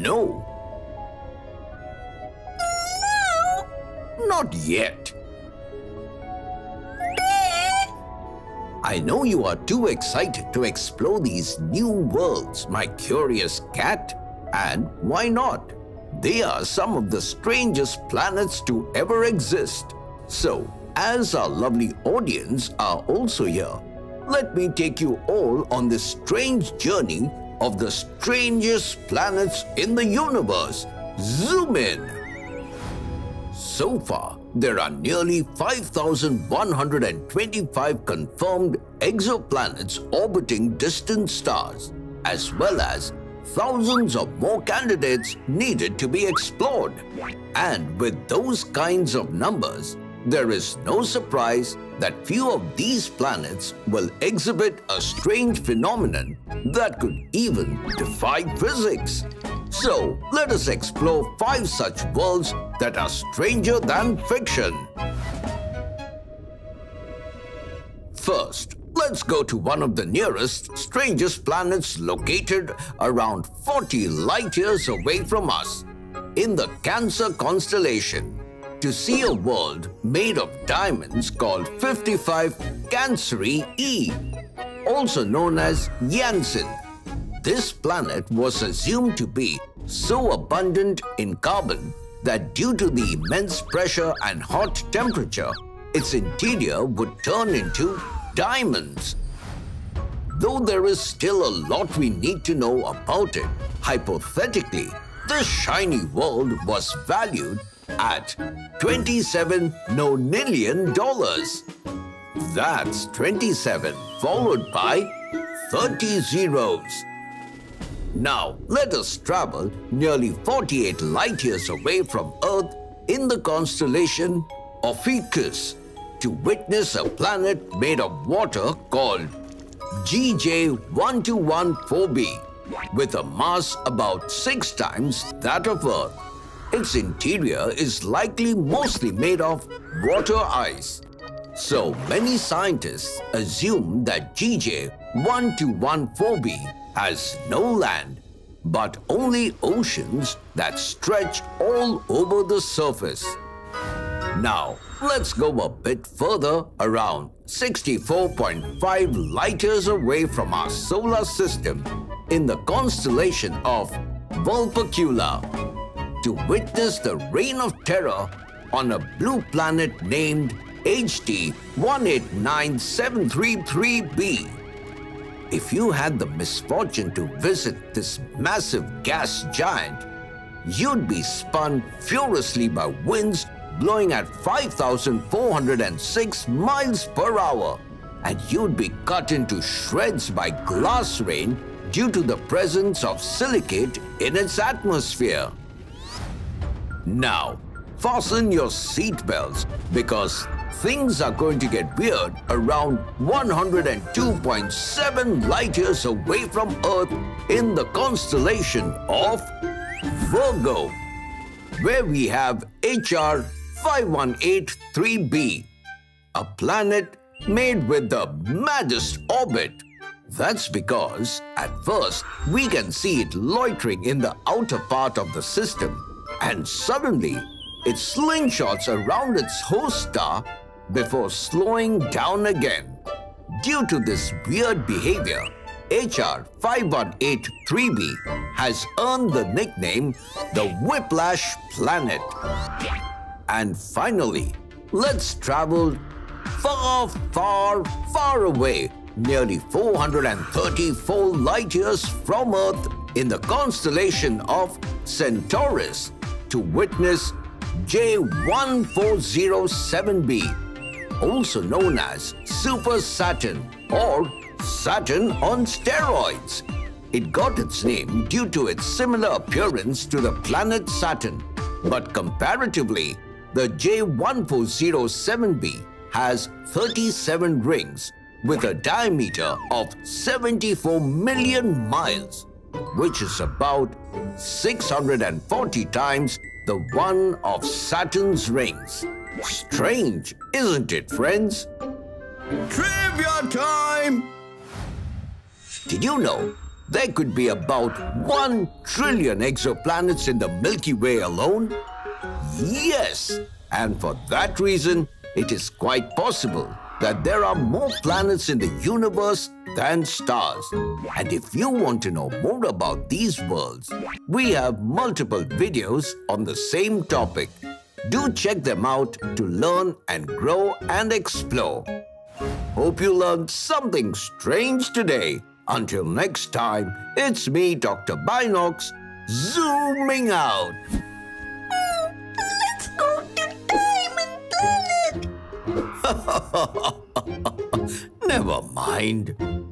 No. No! Not yet. I know you are too excited to explore these new worlds, my curious cat. And why not? They are some of the strangest planets to ever exist. So, as our lovely audience are also here, let me take you all on this strange journey of the strangest planets in the universe. Zoom in! So far, there are nearly 5,125 confirmed exoplanets orbiting distant stars, as well as thousands of more candidates needed to be explored. And with those kinds of numbers, there is no surprise that few of these planets will exhibit a strange phenomenon that could even defy physics. So, let us explore five such worlds that are stranger than fiction. First, let's go to one of the nearest, strangest planets located around 40 light years away from us, in the Cancer constellation to see a world made of diamonds called 55 Cancri E, also known as Janssen. This planet was assumed to be so abundant in carbon that due to the immense pressure and hot temperature, its interior would turn into diamonds. Though there is still a lot we need to know about it, hypothetically, this shiny world was valued at 27 nonillion dollars. That's 27 followed by 30 zeros. Now, let us travel nearly 48 light years away from Earth in the constellation Ophiuchus to witness a planet made of water called GJ1214b with a mass about six times that of Earth. Its interior is likely mostly made of water ice. So many scientists assume that GJ1214b has no land, but only oceans that stretch all over the surface. Now, let's go a bit further around 64.5 light years away from our solar system in the constellation of Vulpecula to witness the reign of terror on a blue planet named HD 189733b. If you had the misfortune to visit this massive gas giant, you'd be spun furiously by winds blowing at 5,406 miles per hour, and you'd be cut into shreds by glass rain due to the presence of silicate in its atmosphere. Now, fasten your seatbelts because things are going to get weird around 102.7 light years away from Earth in the constellation of Virgo, where we have HR 5183b, a planet made with the maddest orbit. That's because, at first, we can see it loitering in the outer part of the system and suddenly it slingshots around its host star before slowing down again. Due to this weird behavior, HR 5183b has earned the nickname the Whiplash Planet. And finally, let's travel far, far, far away, nearly 434 light years from Earth in the constellation of Centaurus to witness J1407b, also known as Super Saturn or Saturn on steroids. It got its name due to its similar appearance to the planet Saturn, but comparatively, the J1407b has 37 rings with a diameter of 74 million miles which is about 640 times the one of Saturn's rings. Strange, isn't it, friends? Trivia time! Did you know there could be about 1 trillion exoplanets in the Milky Way alone? Yes, and for that reason, it is quite possible that there are more planets in the universe than stars. And if you want to know more about these worlds, we have multiple videos on the same topic. Do check them out to learn and grow and explore. Hope you learned something strange today. Until next time, it's me, Dr. Binocs, zooming out. Never mind.